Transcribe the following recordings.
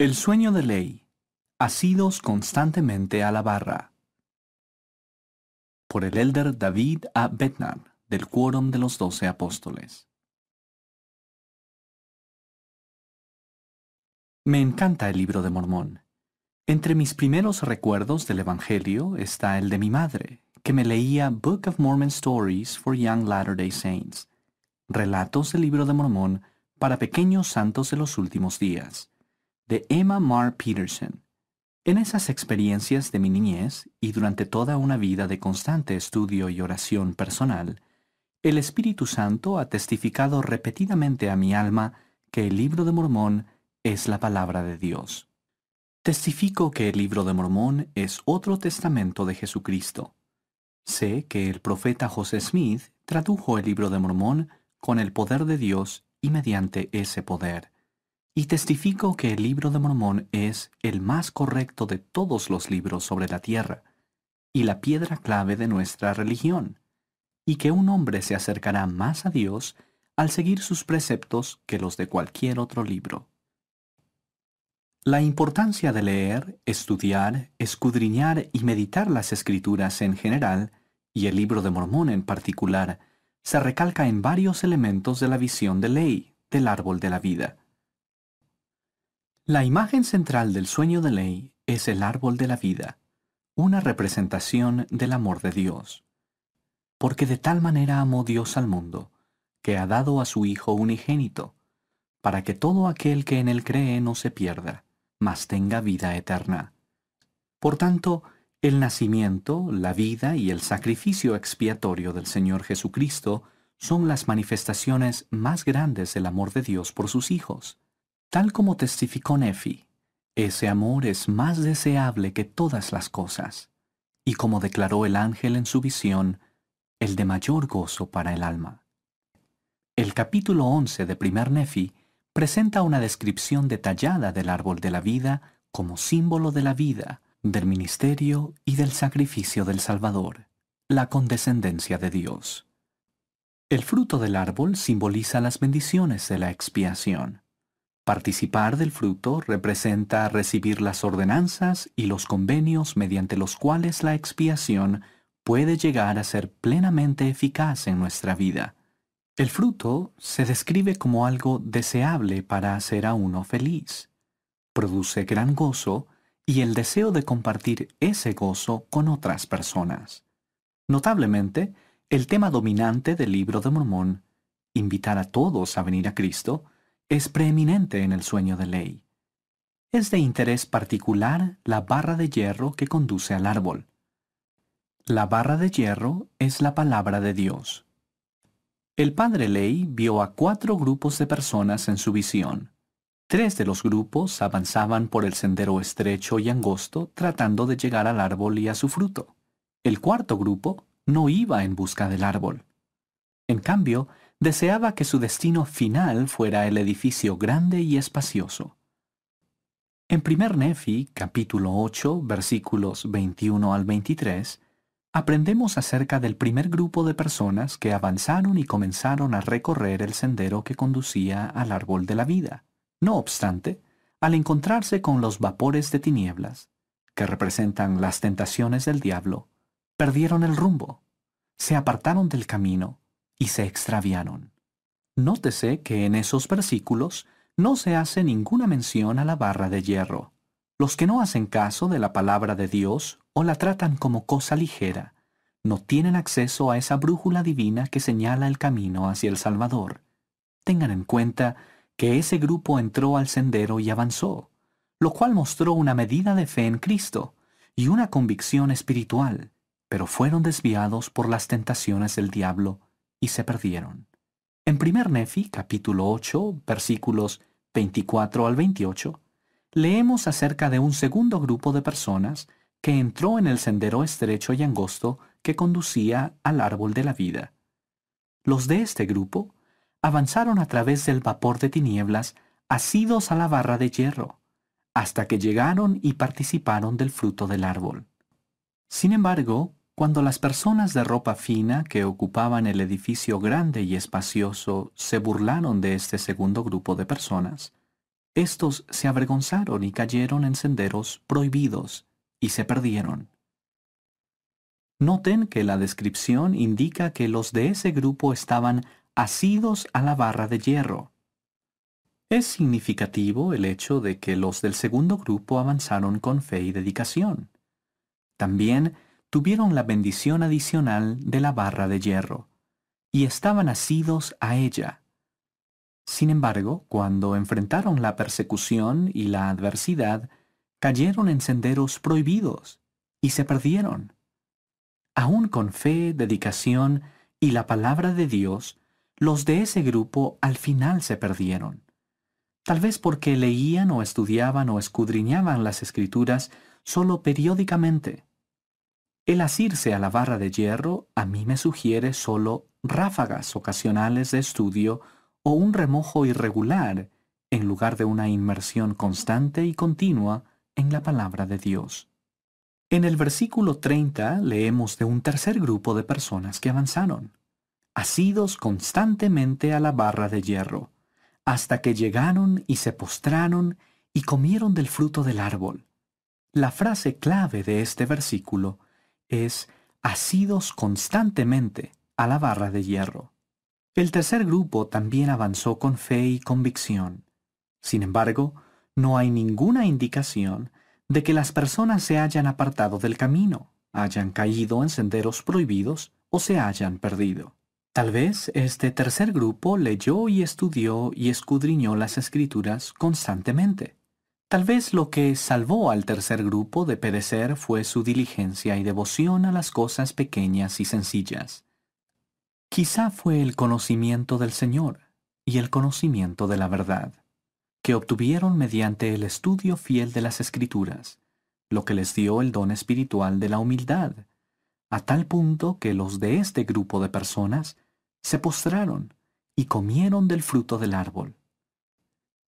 El sueño de ley. Asidos constantemente a la barra. Por el elder David A. Betnan, del Quórum de los Doce Apóstoles. Me encanta el libro de Mormón. Entre mis primeros recuerdos del Evangelio está el de mi madre, que me leía Book of Mormon Stories for Young Latter-day Saints, relatos del libro de Mormón para pequeños santos de los últimos días de Emma Marr Peterson. En esas experiencias de mi niñez y durante toda una vida de constante estudio y oración personal, el Espíritu Santo ha testificado repetidamente a mi alma que el libro de Mormón es la palabra de Dios. Testifico que el libro de Mormón es otro testamento de Jesucristo. Sé que el profeta José Smith tradujo el libro de Mormón con el poder de Dios y mediante ese poder y testifico que el libro de Mormón es el más correcto de todos los libros sobre la tierra, y la piedra clave de nuestra religión, y que un hombre se acercará más a Dios al seguir sus preceptos que los de cualquier otro libro. La importancia de leer, estudiar, escudriñar y meditar las escrituras en general, y el libro de Mormón en particular, se recalca en varios elementos de la visión de ley del árbol de la vida la imagen central del sueño de ley es el árbol de la vida, una representación del amor de Dios. Porque de tal manera amó Dios al mundo, que ha dado a su Hijo unigénito, para que todo aquel que en él cree no se pierda, mas tenga vida eterna. Por tanto, el nacimiento, la vida y el sacrificio expiatorio del Señor Jesucristo son las manifestaciones más grandes del amor de Dios por sus hijos. Tal como testificó Nefi, ese amor es más deseable que todas las cosas, y como declaró el ángel en su visión, el de mayor gozo para el alma. El capítulo 11 de Primer Nefi presenta una descripción detallada del árbol de la vida como símbolo de la vida, del ministerio y del sacrificio del Salvador, la condescendencia de Dios. El fruto del árbol simboliza las bendiciones de la expiación. Participar del fruto representa recibir las ordenanzas y los convenios mediante los cuales la expiación puede llegar a ser plenamente eficaz en nuestra vida. El fruto se describe como algo deseable para hacer a uno feliz. Produce gran gozo y el deseo de compartir ese gozo con otras personas. Notablemente, el tema dominante del libro de Mormón, invitar a todos a venir a Cristo, es preeminente en el sueño de ley. Es de interés particular la barra de hierro que conduce al árbol. La barra de hierro es la palabra de Dios. El padre Ley vio a cuatro grupos de personas en su visión. Tres de los grupos avanzaban por el sendero estrecho y angosto tratando de llegar al árbol y a su fruto. El cuarto grupo no iba en busca del árbol. En cambio, deseaba que su destino final fuera el edificio grande y espacioso. En 1 Nefi, capítulo 8, versículos 21 al 23, aprendemos acerca del primer grupo de personas que avanzaron y comenzaron a recorrer el sendero que conducía al árbol de la vida. No obstante, al encontrarse con los vapores de tinieblas, que representan las tentaciones del diablo, perdieron el rumbo, se apartaron del camino y se extraviaron. Nótese que en esos versículos no se hace ninguna mención a la barra de hierro. Los que no hacen caso de la palabra de Dios o la tratan como cosa ligera, no tienen acceso a esa brújula divina que señala el camino hacia el Salvador. Tengan en cuenta que ese grupo entró al sendero y avanzó, lo cual mostró una medida de fe en Cristo y una convicción espiritual, pero fueron desviados por las tentaciones del diablo y se perdieron. En 1 Nefi, capítulo 8, versículos 24 al 28, leemos acerca de un segundo grupo de personas que entró en el sendero estrecho y angosto que conducía al árbol de la vida. Los de este grupo avanzaron a través del vapor de tinieblas asidos a la barra de hierro, hasta que llegaron y participaron del fruto del árbol. Sin embargo, cuando las personas de ropa fina que ocupaban el edificio grande y espacioso se burlaron de este segundo grupo de personas, estos se avergonzaron y cayeron en senderos prohibidos y se perdieron. Noten que la descripción indica que los de ese grupo estaban asidos a la barra de hierro. Es significativo el hecho de que los del segundo grupo avanzaron con fe y dedicación. También tuvieron la bendición adicional de la barra de hierro, y estaban asidos a ella. Sin embargo, cuando enfrentaron la persecución y la adversidad, cayeron en senderos prohibidos y se perdieron. Aún con fe, dedicación y la palabra de Dios, los de ese grupo al final se perdieron. Tal vez porque leían o estudiaban o escudriñaban las escrituras solo periódicamente. El asirse a la barra de hierro a mí me sugiere solo ráfagas ocasionales de estudio o un remojo irregular en lugar de una inmersión constante y continua en la palabra de Dios. En el versículo 30 leemos de un tercer grupo de personas que avanzaron, asidos constantemente a la barra de hierro, hasta que llegaron y se postraron y comieron del fruto del árbol. La frase clave de este versículo es asidos constantemente a la barra de hierro. El tercer grupo también avanzó con fe y convicción. Sin embargo, no hay ninguna indicación de que las personas se hayan apartado del camino, hayan caído en senderos prohibidos o se hayan perdido. Tal vez este tercer grupo leyó y estudió y escudriñó las escrituras constantemente. Tal vez lo que salvó al tercer grupo de perecer fue su diligencia y devoción a las cosas pequeñas y sencillas. Quizá fue el conocimiento del Señor y el conocimiento de la verdad, que obtuvieron mediante el estudio fiel de las Escrituras, lo que les dio el don espiritual de la humildad, a tal punto que los de este grupo de personas se postraron y comieron del fruto del árbol.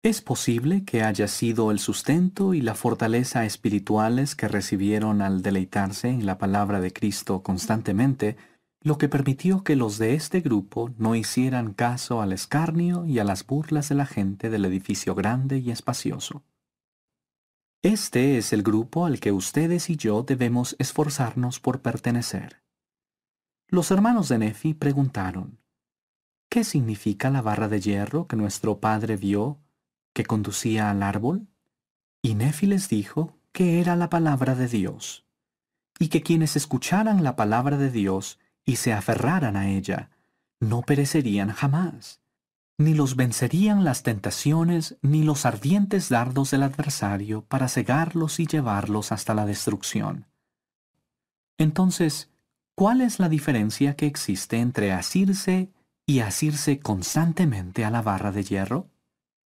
Es posible que haya sido el sustento y la fortaleza espirituales que recibieron al deleitarse en la palabra de Cristo constantemente lo que permitió que los de este grupo no hicieran caso al escarnio y a las burlas de la gente del edificio grande y espacioso. Este es el grupo al que ustedes y yo debemos esforzarnos por pertenecer. Los hermanos de Nefi preguntaron, ¿qué significa la barra de hierro que nuestro padre vio que conducía al árbol? Y Nefi les dijo que era la palabra de Dios, y que quienes escucharan la palabra de Dios y se aferraran a ella, no perecerían jamás, ni los vencerían las tentaciones ni los ardientes dardos del adversario para cegarlos y llevarlos hasta la destrucción. Entonces, ¿cuál es la diferencia que existe entre asirse y asirse constantemente a la barra de hierro?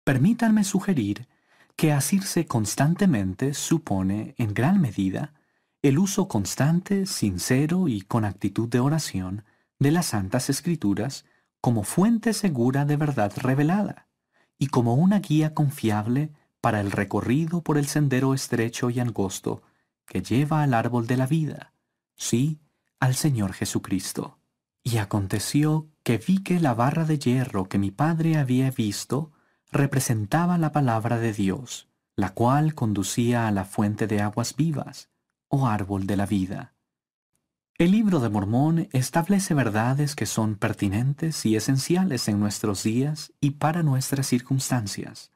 Permítanme sugerir que asirse constantemente supone, en gran medida, el uso constante, sincero y con actitud de oración de las Santas Escrituras como fuente segura de verdad revelada y como una guía confiable para el recorrido por el sendero estrecho y angosto que lleva al árbol de la vida, sí, al Señor Jesucristo. Y aconteció que vi que la barra de hierro que mi padre había visto representaba la palabra de Dios, la cual conducía a la fuente de aguas vivas, o árbol de la vida. El libro de Mormón establece verdades que son pertinentes y esenciales en nuestros días y para nuestras circunstancias.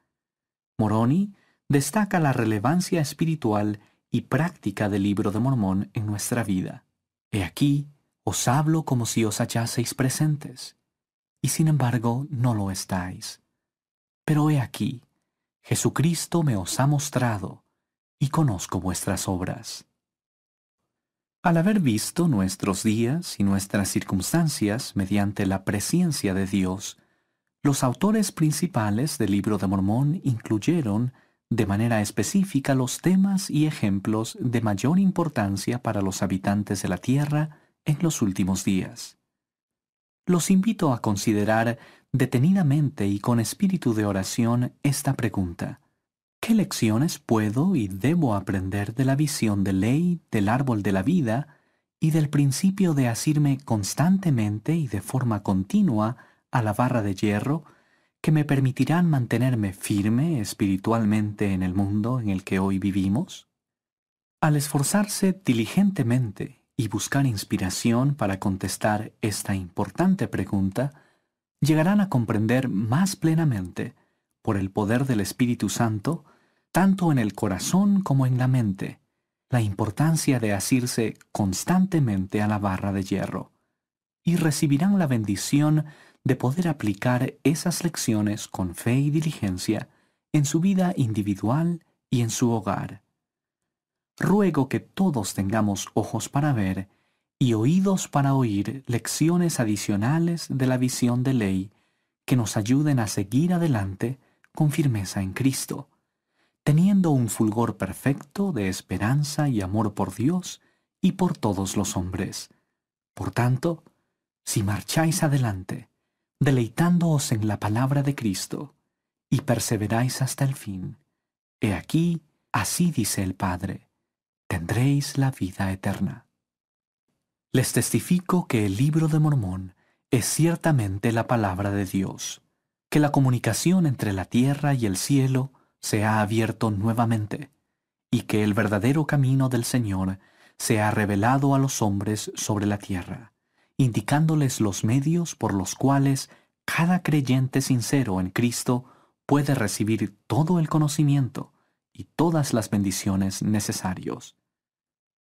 Moroni destaca la relevancia espiritual y práctica del libro de Mormón en nuestra vida. He aquí, os hablo como si os hallaseis presentes, y sin embargo no lo estáis. Pero he aquí, Jesucristo me os ha mostrado, y conozco vuestras obras. Al haber visto nuestros días y nuestras circunstancias mediante la presencia de Dios, los autores principales del libro de Mormón incluyeron de manera específica los temas y ejemplos de mayor importancia para los habitantes de la tierra en los últimos días. Los invito a considerar detenidamente y con espíritu de oración esta pregunta. ¿Qué lecciones puedo y debo aprender de la visión de ley del árbol de la vida y del principio de asirme constantemente y de forma continua a la barra de hierro que me permitirán mantenerme firme espiritualmente en el mundo en el que hoy vivimos? Al esforzarse diligentemente y buscar inspiración para contestar esta importante pregunta, llegarán a comprender más plenamente, por el poder del Espíritu Santo, tanto en el corazón como en la mente, la importancia de asirse constantemente a la barra de hierro, y recibirán la bendición de poder aplicar esas lecciones con fe y diligencia en su vida individual y en su hogar. Ruego que todos tengamos ojos para ver y oídos para oír lecciones adicionales de la visión de ley que nos ayuden a seguir adelante con firmeza en Cristo, teniendo un fulgor perfecto de esperanza y amor por Dios y por todos los hombres. Por tanto, si marcháis adelante, deleitándoos en la palabra de Cristo, y perseveráis hasta el fin. He aquí, así dice el Padre, tendréis la vida eterna. Les testifico que el libro de Mormón es ciertamente la palabra de Dios, que la comunicación entre la tierra y el cielo se ha abierto nuevamente, y que el verdadero camino del Señor se ha revelado a los hombres sobre la tierra indicándoles los medios por los cuales cada creyente sincero en Cristo puede recibir todo el conocimiento y todas las bendiciones necesarios.